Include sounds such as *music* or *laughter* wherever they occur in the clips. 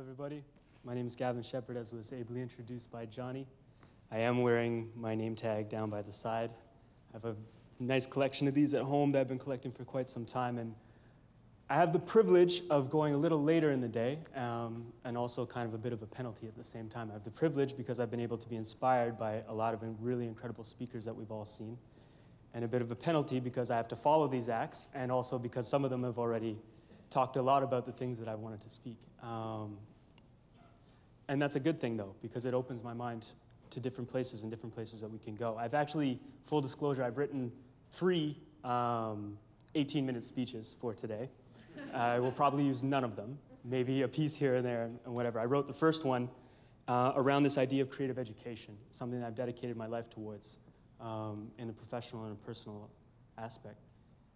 everybody. My name is Gavin Sheppard, as was ably introduced by Johnny. I am wearing my name tag down by the side. I have a nice collection of these at home that I've been collecting for quite some time, and I have the privilege of going a little later in the day, um, and also kind of a bit of a penalty at the same time. I have the privilege because I've been able to be inspired by a lot of really incredible speakers that we've all seen, and a bit of a penalty because I have to follow these acts, and also because some of them have already talked a lot about the things that I wanted to speak. Um, and that's a good thing, though, because it opens my mind to different places and different places that we can go. I've actually, full disclosure, I've written three 18 minute speeches for today. I will probably use none of them, maybe a piece here and there and whatever. I wrote the first one uh, around this idea of creative education, something that I've dedicated my life towards um, in a professional and a personal aspect.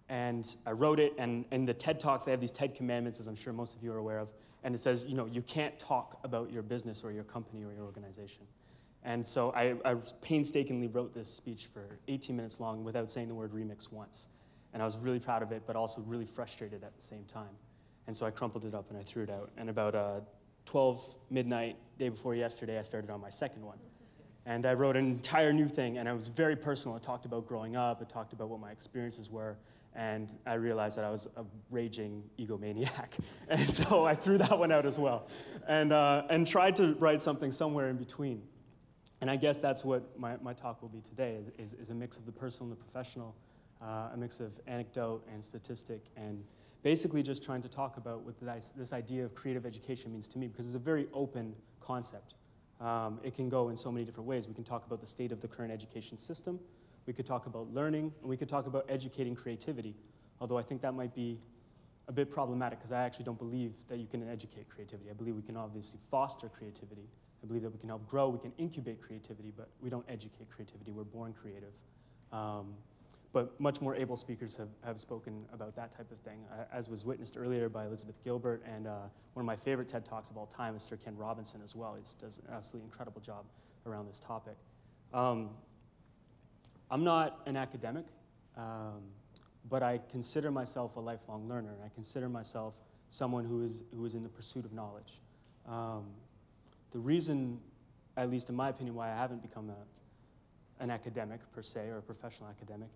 And I wrote it, and in the TED Talks, they have these TED commandments, as I'm sure most of you are aware of. And it says, you know, you can't talk about your business or your company or your organization. And so I, I painstakingly wrote this speech for 18 minutes long without saying the word remix once. And I was really proud of it, but also really frustrated at the same time. And so I crumpled it up and I threw it out. And about uh, 12 midnight, day before yesterday, I started on my second one. And I wrote an entire new thing, and it was very personal. It talked about growing up, it talked about what my experiences were, and I realized that I was a raging egomaniac. *laughs* And so I threw that one out as well, and, uh, and tried to write something somewhere in between. And I guess that's what my, my talk will be today, is, is, a mix of the personal and the professional, uh, a mix of anecdote and statistic, and basically just trying to talk about what this idea of creative education means to me, because it's a very open concept. Um, it can go in so many different ways. We can talk about the state of the current education system, we could talk about learning, and we could talk about educating creativity, although I think that might be a bit problematic because I actually don't believe that you can educate creativity. I believe we can obviously foster creativity. I believe that we can help grow, we can incubate creativity, but we don't educate creativity. We're born creative. Um, but much more able speakers have, have spoken about that type of thing, as was witnessed earlier by Elizabeth Gilbert, and uh, one of my favorite TED Talks of all time is Sir Ken Robinson as well. He does an absolutely incredible job around this topic. Um, I'm not an academic, um, but I consider myself a lifelong learner. I consider myself someone who is, who is in the pursuit of knowledge. Um, the reason, at least in my opinion, why I haven't become a, an academic per se or a professional academic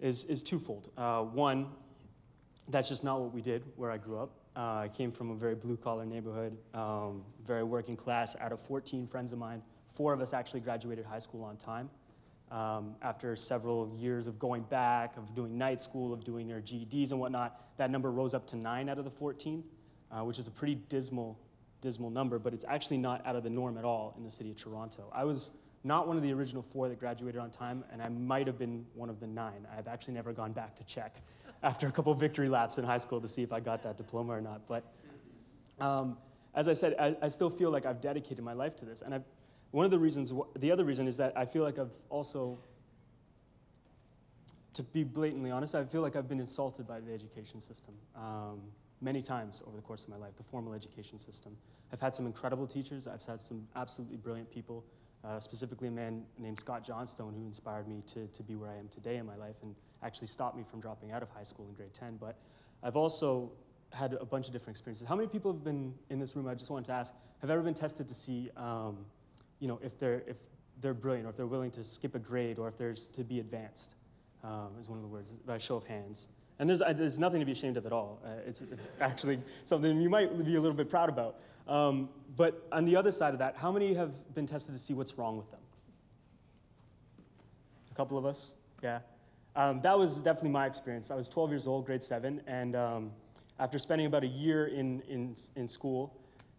is, is twofold. Uh, one, that's just not what we did where I grew up. Uh, I came from a very blue collar neighborhood, um, very working class. Out of 14 friends of mine, four of us actually graduated high school on time. Um, after several years of going back, of doing night school, of doing their GEDs and whatnot, that number rose up to nine out of the 14, uh, which is a pretty dismal, dismal number, but it's actually not out of the norm at all in the city of Toronto. I was not one of the original four that graduated on time, and I might have been one of the nine. I've actually never gone back to check *laughs* after a couple victory laps in high school to see if I got that diploma or not. But um, as I said, I, I, still feel like I've dedicated my life to this, and I've one of the reasons, the other reason is that I feel like I've also, to be blatantly honest, I feel like I've been insulted by the education system um, many times over the course of my life, the formal education system. I've had some incredible teachers, I've had some absolutely brilliant people, uh, specifically a man named Scott Johnstone who inspired me to, to be where I am today in my life and actually stopped me from dropping out of high school in grade 10. But I've also had a bunch of different experiences. How many people have been in this room, I just wanted to ask, have ever been tested to see um, you know, if they're, if they're brilliant or if they're willing to skip a grade or if there's to be advanced, um, is one of the words, by show of hands. And there's, there's nothing to be ashamed of at all. Uh, it's *laughs* actually something you might be a little bit proud about. Um, but on the other side of that, how many have been tested to see what's wrong with them? A couple of us, yeah. Um, that was definitely my experience. I was 12 years old, grade seven, and um, after spending about a year in, in, in school,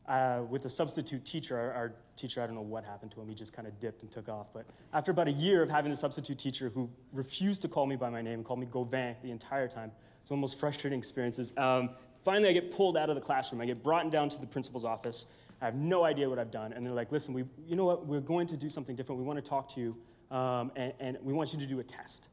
uh, with a substitute teacher. Our, our, teacher, I don't know what happened to him, he just kind of dipped and took off. But after about a year of having the substitute teacher who refused to call me by my name, and called me Gauvin the entire time, it's one of the most frustrating experiences. Um, finally, I get pulled out of the classroom. I get brought down to the principal's office. I have no idea what I've done. And they're like, listen, we, you know what? We're going to do something different. We want to talk to you, um, and, and, we want you to do a test.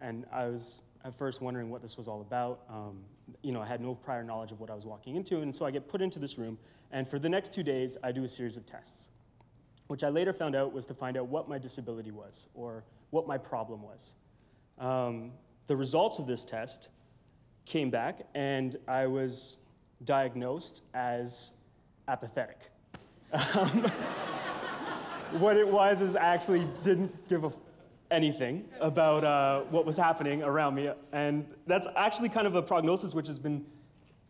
And I was at first wondering what this was all about. Um, you know, I had no prior knowledge of what I was walking into. And so I get put into this room. And for the next two days, I do a series of tests, which I later found out was to find out what my disability was or what my problem was. Um, the results of this test came back, and I was diagnosed as apathetic. *laughs* Um, *laughs* what it was is I actually didn't give a anything about uh, what was happening around me. And that's actually kind of a prognosis which has been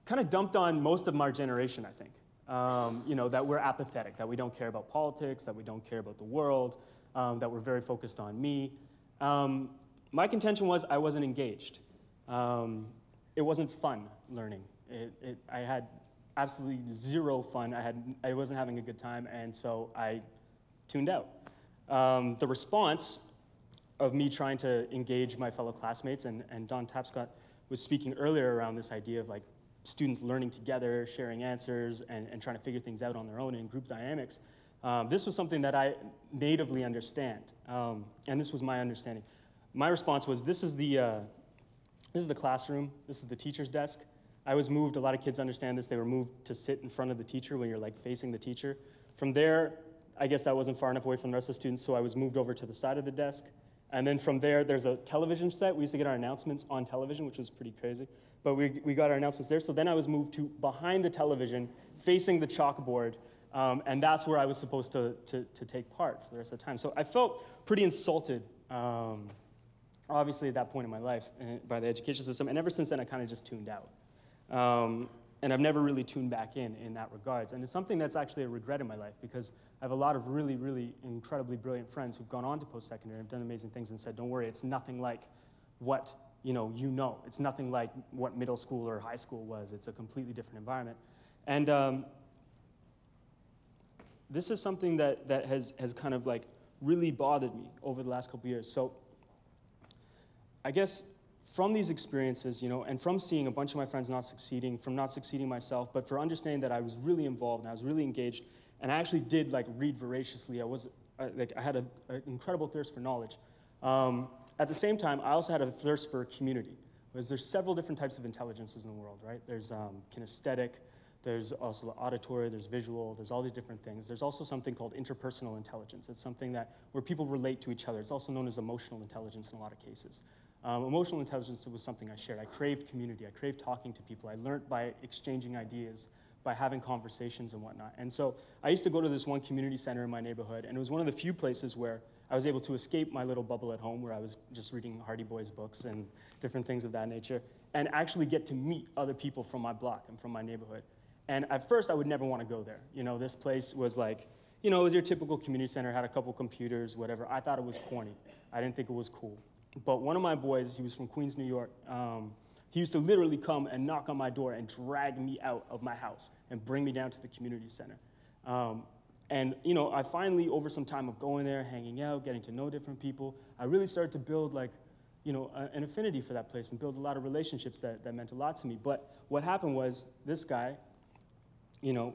kind of dumped on most of my generation, I think. Um, you know, that we're apathetic, that we don't care about politics, that we don't care about the world, um, that we're very focused on me. Um, my contention was I wasn't engaged. Um, it wasn't fun learning. It, it, I had absolutely zero fun. I, had, I wasn't having a good time, and so I tuned out. Um, the response of me trying to engage my fellow classmates, and, and Don Tapscott was speaking earlier around this idea of like students learning together, sharing answers, and, and trying to figure things out on their own in group dynamics. Um, this was something that I natively understand, um, and this was my understanding. My response was, this is the, uh, this is the classroom, this is the teacher's desk. I was moved, a lot of kids understand this, they were moved to sit in front of the teacher when you're like facing the teacher. From there, I guess that wasn't far enough away from the rest of the students, so I was moved over to the side of the desk. And then from there, there's a television set. We used to get our announcements on television, which was pretty crazy. But we, we got our announcements there. So then I was moved to behind the television, facing the chalkboard. Um, and that's where I was supposed to, to, to, take part for the rest of the time. So I felt pretty insulted, um, obviously, at that point in my life uh, by the education system. And ever since then, I kind of just tuned out. Um, and I've never really tuned back in in that regards. And it's something that's actually a regret in my life because I have a lot of really, really incredibly brilliant friends who've gone on to post-secondary and done amazing things and said, don't worry, it's nothing like what you know, you know. It's nothing like what middle school or high school was. It's a completely different environment. And um, this is something that, that has, has kind of like really bothered me over the last couple years. So I guess from these experiences, you know, and from seeing a bunch of my friends not succeeding, from not succeeding myself, but for understanding that I was really involved and I was really engaged, and I actually did like read voraciously. I was I, like I had an incredible thirst for knowledge. Um, at the same time, I also had a thirst for community, because there's several different types of intelligences in the world, right? There's um, kinesthetic, there's also the auditory, there's visual, there's all these different things. There's also something called interpersonal intelligence. It's something that where people relate to each other. It's also known as emotional intelligence in a lot of cases. Um, emotional intelligence was something I shared. I craved community. I craved talking to people. I learned by exchanging ideas, by having conversations and whatnot. And so I used to go to this one community center in my neighborhood, and it was one of the few places where I was able to escape my little bubble at home where I was just reading Hardy Boys books and different things of that nature, and actually get to meet other people from my block and from my neighborhood. And at first, I would never want to go there. You know, this place was like, you know, it was your typical community center, had a couple computers, whatever. I thought it was corny. I didn't think it was cool. But one of my boys, he was from Queens, New York, um, he used to literally come and knock on my door and drag me out of my house and bring me down to the community center. Um, and you know, I finally, over some time of going there, hanging out, getting to know different people, I really started to build like, you know, a, an affinity for that place and build a lot of relationships that, that meant a lot to me. But what happened was this guy, you know,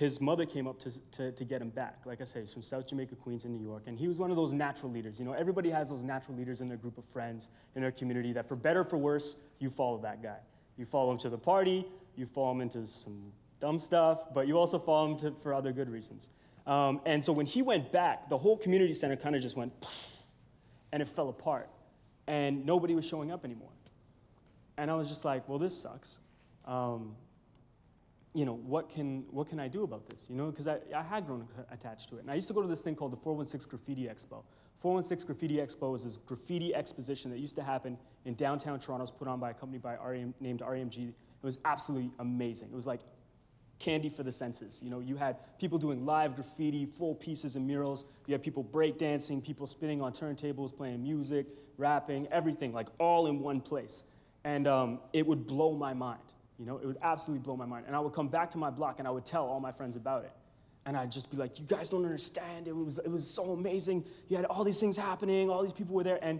his mother came up to, to, to, get him back. Like I say, he's from South Jamaica, Queens, in New York. And he was one of those natural leaders. You know, everybody has those natural leaders in their group of friends, in their community, that for better for worse, you follow that guy. You follow him to the party, you follow him into some dumb stuff, but you also follow him to, for other good reasons. Um, and so when he went back, the whole community center kind of just went, *sniffs* and it fell apart. And nobody was showing up anymore. And I was just like, well, this sucks. Um, you know, what can, what can I do about this? You know, because I, I had grown attached to it. And I used to go to this thing called the 416 Graffiti Expo. 416 Graffiti Expo is this graffiti exposition that used to happen in downtown Toronto. It was put on by a company by REM, named REMG. It was absolutely amazing. It was like candy for the senses. You know, you had people doing live graffiti, full pieces and murals. You had people breakdancing, people spinning on turntables, playing music, rapping, everything, like all in one place. And um, it would blow my mind. You know, it would absolutely blow my mind. And I would come back to my block and I would tell all my friends about it. And I'd just be like, you guys don't understand. It was, it was so amazing. You had all these things happening, all these people were there. And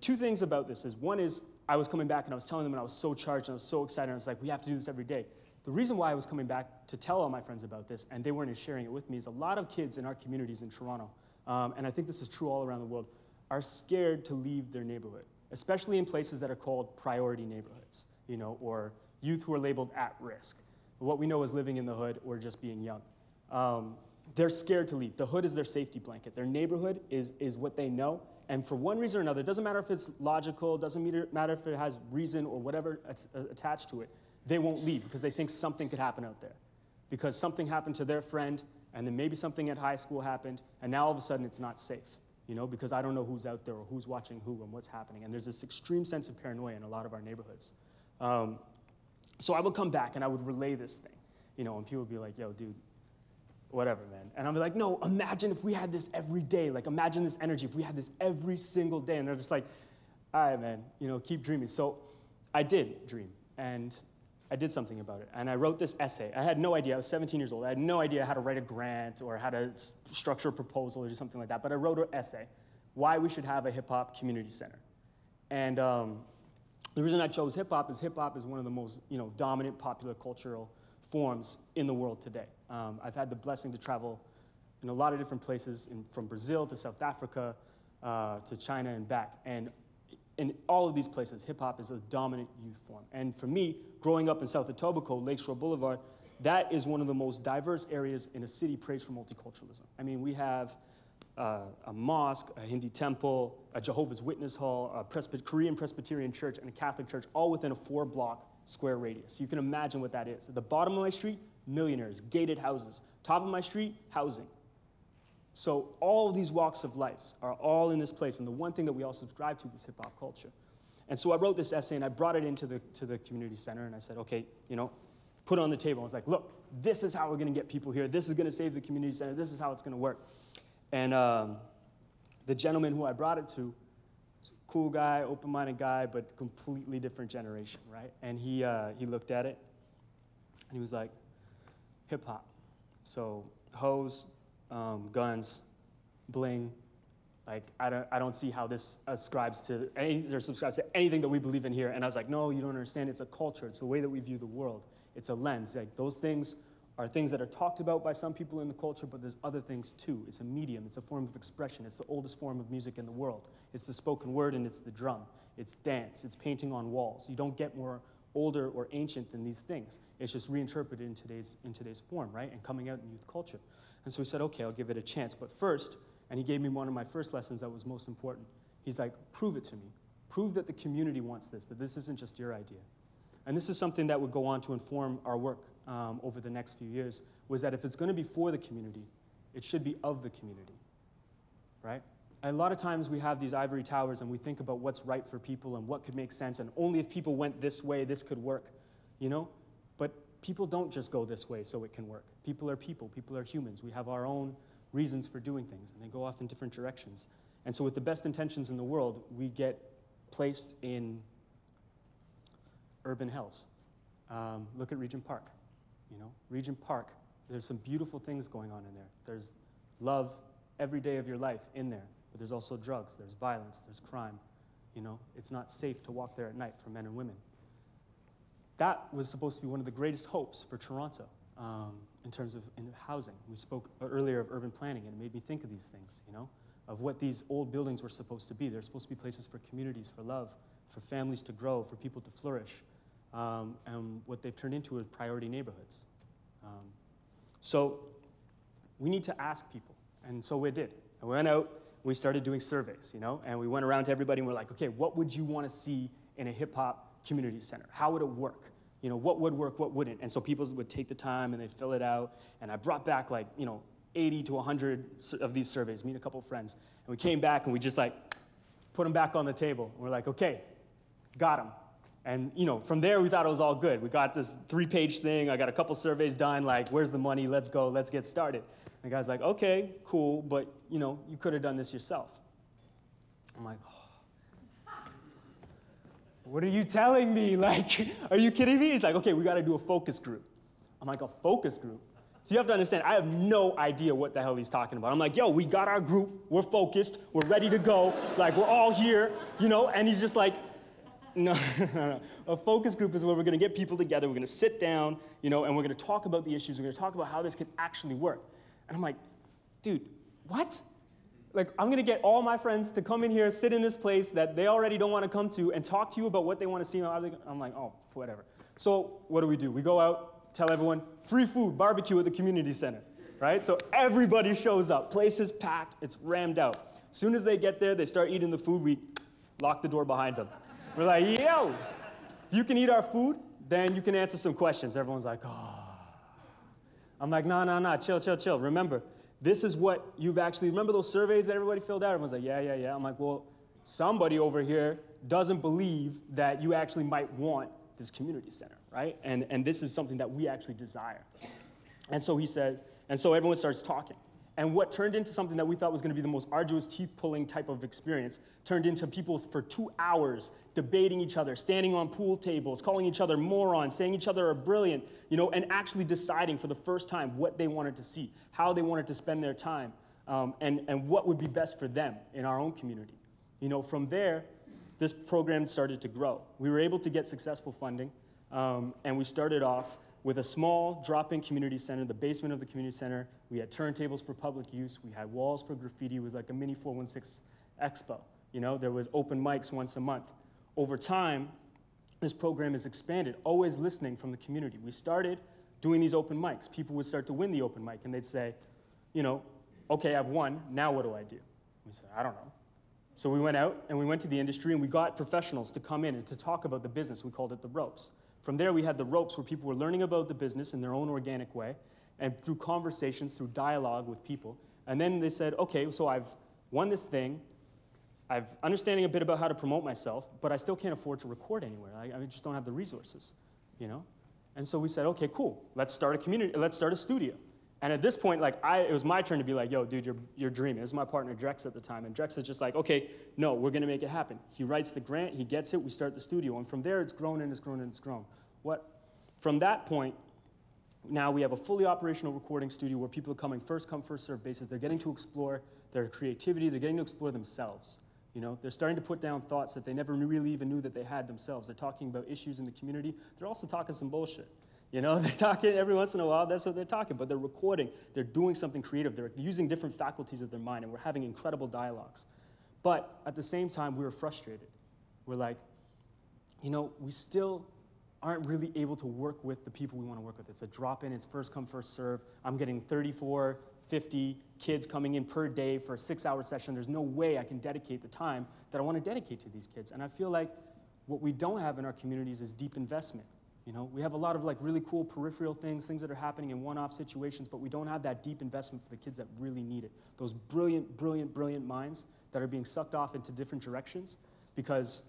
two things about this is one is I was coming back and I was telling them and I was so charged and I was so excited. And I was like, we have to do this every day. The reason why I was coming back to tell all my friends about this and they weren't sharing it with me is a lot of kids in our communities in Toronto, um, and I think this is true all around the world, are scared to leave their neighborhood, especially in places that are called priority neighborhoods, you know, or youth who are labeled at risk. What we know is living in the hood or just being young. Um, they're scared to leave. The hood is their safety blanket. Their neighborhood is, is what they know. And for one reason or another, it doesn't matter if it's logical, doesn't matter if it has reason or whatever attached to it, they won't leave because they think something could happen out there. because something happened to their friend, and then maybe something at high school happened, and now all of a sudden it's not safe, you know, because I don't know who's out there or who's watching who and what's happening. And there's this extreme sense of paranoia in a lot of our neighborhoods. Um, so I would come back and I would relay this thing, you know, and people would be like, yo, dude, whatever, man. And I'd be like, no, imagine if we had this every day. Like, imagine this energy if we had this every single day. And they're just like, all right, man, you know, keep dreaming. So I did dream, and I did something about it. And I wrote this essay. I had no idea. I was 17 years old. I had no idea how to write a grant or how to structure a proposal or something like that. But I wrote an essay, why we should have a hip hop community center. And um, the reason I chose hip hop is hip hop is one of the most you know, dominant popular cultural forms in the world today. Um, I've had the blessing to travel in a lot of different places, in, from Brazil to South Africa uh, to China and back. And in all of these places, hip hop is a dominant youth form. And for me, growing up in South Etobicoke, Lakeshore Boulevard, that is one of the most diverse areas in a city praised for multiculturalism. I mean, we have uh, a mosque, a Hindu temple, a Jehovah's Witness hall, a Presby Korean Presbyterian church, and a Catholic church, all within a four block square radius. You can imagine what that is. At the bottom of my street, millionaires, gated houses. Top of my street, housing. So all these walks of life are all in this place. And the one thing that we all subscribe to is hip hop culture. And so I wrote this essay and I brought it into the, to the community center and I said, okay, you know, put it on the table. I was like, look, this is how we're going to get people here. This is going to save the community center. This is how it's to work. And um, the gentleman who I brought it to, cool guy, open-minded guy, but completely different generation, right? And he, uh, he looked at it and he was like, hip hop. So hose, um, guns, bling. Like, I don't, I don't see how this ascribes to any, or subscribes to anything that we believe in here. And I was like, no, you don't understand. It's a culture. It's the way that we view the world. It's a lens. Like, those things are things that are talked about by some people in the culture, but there's other things too. It's a medium. It's a form of expression. It's the oldest form of music in the world. It's the spoken word and it's the drum. It's dance. It's painting on walls. You don't get more older or ancient than these things. It's just reinterpreted in today's, in today's form, right? And coming out in youth culture. And so he said, okay, I'll give it a chance. But first, and he gave me one of my first lessons that was most important. He's like, prove it to me. Prove that the community wants this, that this isn't just your idea. And this is something that would go on to inform our work um, over the next few years, was that if it's going to be for the community, it should be of the community, right? And a lot of times we have these ivory towers and we think about what's right for people and what could make sense, and only if people went this way, this could work, you know? But people don't just go this way so it can work. People are people, people are humans. We have our own reasons for doing things, and they go off in different directions. And so, with the best intentions in the world, we get placed in urban hells. Um, look at Regent Park. You know, Regent Park, there's some beautiful things going on in there. There's love every day of your life in there. But there's also drugs, there's violence, there's crime. You know, it's not safe to walk there at night for men and women. That was supposed to be one of the greatest hopes for Toronto um, in terms of in housing. We spoke earlier of urban planning, and it made me think of these things, you know, of what these old buildings were supposed to be. They're supposed to be places for communities, for love, for families to grow, for people to flourish. Um, and what they've turned into is priority neighborhoods. Um, so we need to ask people, and so we did. I went out we started doing surveys, you know, and we went around to everybody and we're like, okay, what would you want to see in a hip hop community center? How would it work? You know, what would work, what wouldn't? And so people would take the time and they'd fill it out. And I brought back like, you know, 80 to 100 of these surveys, meet a couple of friends. And we came back and we just like put them back on the table. And we're like, okay, got them. And you know, from there we thought it was all good. We got this three-page thing. I got a couple surveys done. Like, where's the money? Let's go. Let's get started. And the guy's like, okay, cool, but you know, you could have done this yourself. I'm like, oh. what are you telling me? *laughs* Like, are you kidding me? He's like, okay, we got to do a focus group. I'm like, a focus group? So you have to understand, I have no idea what the hell he's talking about. I'm like, yo, we got our group, we're focused, we're ready to go, like we're all here, you know, and he's just like, *laughs* no, no, no. A focus group is where we're going to get people together. We're going to sit down, you know, and we're going to talk about the issues. We're going to talk about how this can actually work. And I'm like, dude, what? Like, I'm going to get all my friends to come in here, sit in this place that they already don't want to come to, and talk to you about what they want to see. I'm like, oh, whatever. So what do we do? We go out, tell everyone, free food, barbecue at the community center, right? So everybody shows up. Place is packed. It's rammed out. As soon as they get there, they start eating the food. We lock the door behind them. We're like, yo, if you can eat our food, then you can answer some questions. Everyone's like, oh. I'm like, no, no, no, chill, chill, chill. Remember, this is what you've actually, remember those surveys that everybody filled out? Everyone's like, yeah, yeah, yeah. I'm like, well, somebody over here doesn't believe that you actually might want this community center, right? And, and this is something that we actually desire. And so he said, and so everyone starts talking. And what turned into something that we thought was going to be the most arduous, teeth pulling type of experience turned into people for two hours debating each other, standing on pool tables, calling each other morons, saying each other are brilliant, you know, and actually deciding for the first time what they wanted to see, how they wanted to spend their time, um, and, and what would be best for them in our own community. You know, from there, this program started to grow. We were able to get successful funding, um, and we started off with a small drop-in community center, the basement of the community center. We had turntables for public use. We had walls for graffiti. It was like a mini 416 expo. You know, there was open mics once a month. Over time, this program has expanded, always listening from the community. We started doing these open mics. People would start to win the open mic, and they'd say, you know, okay, I've won. Now what do I do? We said, I don't know. So we went out and we went to the industry and we got professionals to come in and to talk about the business. We called it the ropes. From there, we had the ropes where people were learning about the business in their own organic way and through conversations, through dialogue with people. And then they said, okay, so I've won this thing. I've understanding a bit about how to promote myself, but I still can't afford to record anywhere. I, I just don't have the resources, you know? And so we said, okay, cool. Let's start a community. Let's start a studio. And at this point, like I, it was my turn to be like, yo, dude, you're, you're dreaming. This is my partner, Drex, at the time. And Drex is just like, okay, no, we're gonna make it happen. He writes the grant, he gets it, we start the studio. And from there, it's grown and it's grown and it's grown. What, from that point, now we have a fully operational recording studio where people are coming first come, first serve basis. They're getting to explore their creativity, they're getting to explore themselves. You know, they're starting to put down thoughts that they never really even knew that they had themselves. They're talking about issues in the community. They're also talking some bullshit. You know, *laughs* they're talking every once in a while, that's what they're talking, but they're recording, they're doing something creative, they're using different faculties of their mind, and we're having incredible dialogues. But at the same time, we were frustrated. We're like, you know, we still aren't really able to work with the people we want to work with. It's a drop in, it's first come, first serve. I'm getting 34, 50 kids coming in per day for a six hour session. There's no way I can dedicate the time that I want to dedicate to these kids. And I feel like what we don't have in our communities is deep investment. You know, we have a lot of like really cool peripheral things, things that are happening in one-off situations, but we don't have that deep investment for the kids that really need it. Those brilliant, brilliant, brilliant minds that are being sucked off into different directions because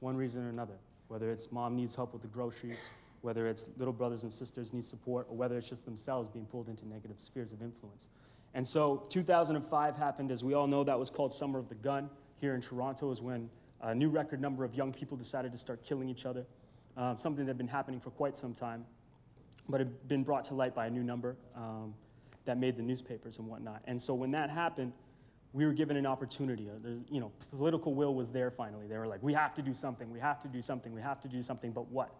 one reason or another, whether it's mom needs help with the groceries, whether it's little brothers and sisters need support, or whether it's just themselves being pulled into negative spheres of influence. And so 2005 happened, as we all know, that was called Summer of the Gun. Here in Toronto is when a new record number of young people decided to start killing each other um, something that had been happening for quite some time, but had been brought to light by a new number um, that made the newspapers and whatnot. And so when that happened, we were given an opportunity. Uh, you know, political will was there finally. They were like, we have to do something, we have to do something, we have to do something, but what?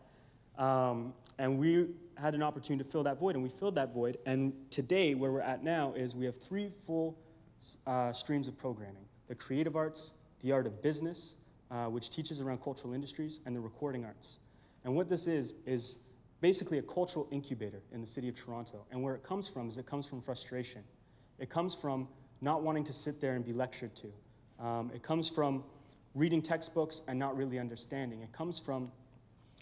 Um, and we had an opportunity to fill that void, and we filled that void. And today, where we're at now, is we have three full uh, streams of programming the creative arts, the art of business, uh, which teaches around cultural industries, and the recording arts. And what this is, is basically a cultural incubator in the city of Toronto. And where it comes from is it comes from frustration. It comes from not wanting to sit there and be lectured to. Um, it comes from reading textbooks and not really understanding. It comes from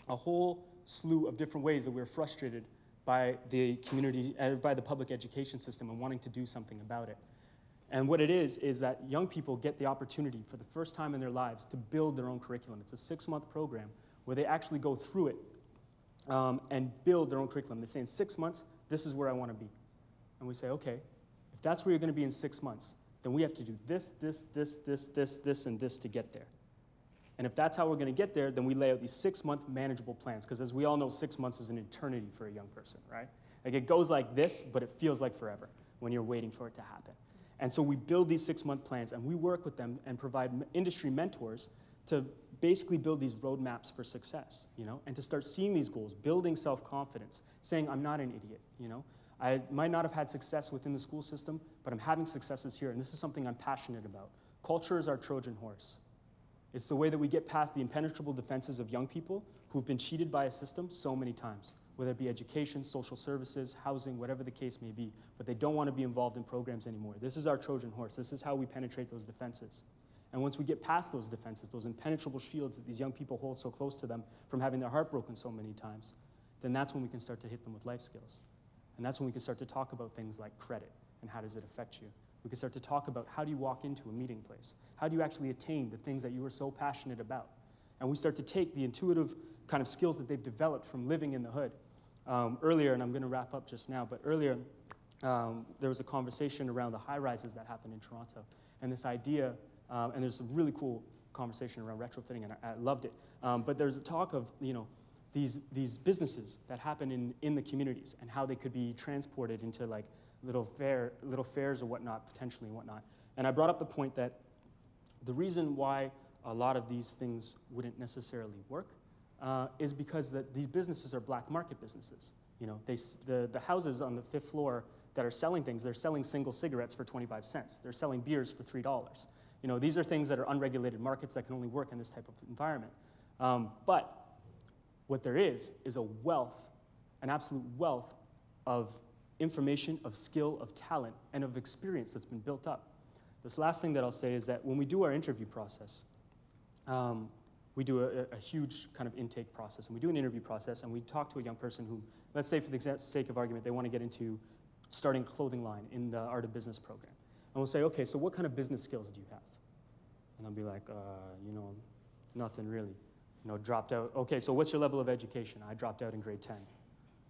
a whole slew of different ways that we're frustrated by the community, uh, by the public education system and wanting to do something about it. And what it is, is that young people get the opportunity for the first time in their lives to build their own curriculum. It's a six month program where they actually go through it um, and build their own curriculum. They say, in six months, this is where I want to be. And we say, okay, if that's where you're going to be in six months, then we have to do this, this, this, this, this, this, and this to get there. And if that's how we're going to get there, then we lay out these six month manageable plans. Because as we all know, six months is an eternity for a young person, right? Like it goes like this, but it feels like forever when you're waiting for it to happen. And so we build these six month plans and we work with them and provide industry mentors to basically build these roadmaps for success, you know, and to start seeing these goals, building self-confidence, saying, I'm not an idiot, you know. I might not have had success within the school system, but I'm having successes here, and this is something I'm passionate about. Culture is our Trojan horse. It's the way that we get past the impenetrable defenses of young people who've been cheated by a system so many times, whether it be education, social services, housing, whatever the case may be, but they don't want to be involved in programs anymore. This is our Trojan horse. This is how we penetrate those defenses. And once we get past those defenses, those impenetrable shields that these young people hold so close to them from having their heart broken so many times, then that's when we can start to hit them with life skills. And that's when we can start to talk about things like credit and how does it affect you. We can start to talk about how do you walk into a meeting place? How do you actually attain the things that you are so passionate about? And we start to take the intuitive kind of skills that they've developed from living in the hood. Um, earlier, and I'm going to wrap up just now, but earlier um, there was a conversation around the high rises that happened in Toronto. And this idea, um, and there's a really cool conversation around retrofitting, and I, I loved it. Um, but there's a talk of, you know, these, these businesses that happen in, in the communities and how they could be transported into like little, fair, little fairs or whatnot, potentially and whatnot. And I brought up the point that the reason why a lot of these things wouldn't necessarily work uh, is because the, these businesses are black market businesses. You know, they, the, the houses on the fifth floor that are selling things, they're selling single cigarettes for 25 cents. They're selling beers for $3. You know, these are things that are unregulated markets that can only work in this type of environment. Um, but what there is is a wealth, an absolute wealth of information, of skill, of talent, and of experience that's been built up. This last thing that I'll say is that when we do our interview process, um, we do a, a, huge kind of intake process, and we do an interview process, and we talk to a young person who, let's say for the sake of argument, they want to get into starting clothing line in the Art of Business program. And we'll say, okay, so what kind of business skills do you have? And I'll be like, uh, you know, nothing really. You know, dropped out. Okay, so what's your level of education? I dropped out in grade 10.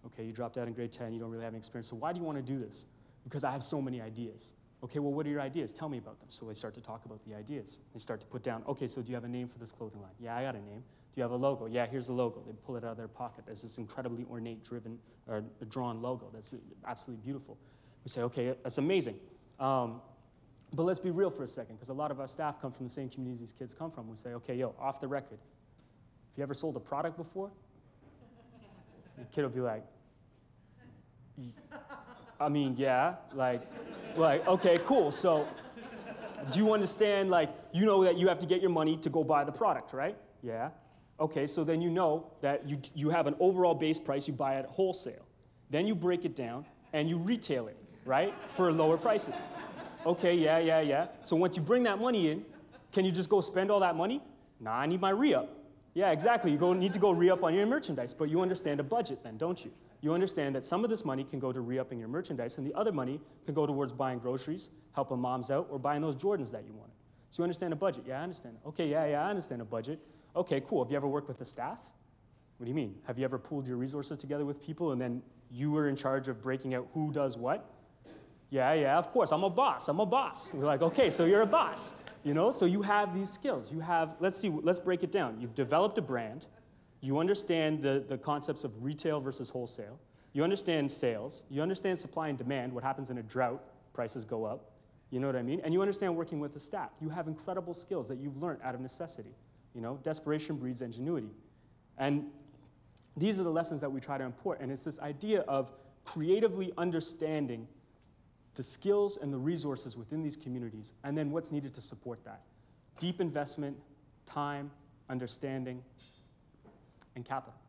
Okay, you dropped out in grade 10, you don't really have any experience. So why do you want to do this? Because I have so many ideas. Okay, well, what are your ideas? Tell me about them. So they start to talk about the ideas. They start to put down, okay, so do you have a name for this clothing line? Yeah, I got a name. Do you have a logo? Yeah, here's the logo. They pull it out of their pocket. There's this incredibly ornate, driven, or drawn logo. That's absolutely beautiful. We say, okay, that's amazing. Um, but let's be real for a second, because a lot of our staff come from the same communities these kids come from. We say, okay, yo, off the record, have you ever sold a product before? the kid will be like, I mean, yeah, like, like, okay, cool. So, do you understand, like, you know that you have to get your money to go buy the product, right? Yeah. Okay, so then you know that you, you have an overall base price, you buy it wholesale. Then you break it down and you retail it, right, for lower prices. Okay, yeah, yeah, yeah. So once you bring that money in, can you just go spend all that money? Nah, I need my re up. Yeah, exactly. You go, need to go re up on your merchandise, but you understand a budget then, don't you? You understand that some of this money can go to re upping your merchandise, and the other money can go towards buying groceries, helping moms out, or buying those Jordans that you wanted. So you understand a budget? Yeah, I understand. Okay, yeah, yeah, I understand a budget. Okay, cool. Have you ever worked with the staff? What do you mean? Have you ever pooled your resources together with people and then you were in charge of breaking out who does what? Yeah, yeah, of course. I'm a boss. I'm a boss. We're like, okay, so you're a boss. You know, so you have these skills. You have, let's see, let's break it down. You've developed a brand. You understand the, the concepts of retail versus wholesale. You understand sales. You understand supply and demand. What happens in a drought? Prices go up. You know what I mean? And you understand working with the staff. You have incredible skills that you've learned out of necessity. You know, desperation breeds ingenuity. And these are the lessons that we try to import. And it's this idea of creatively understanding the skills and the resources within these communities, and then what's needed to support that. Deep investment, time, understanding, and capital.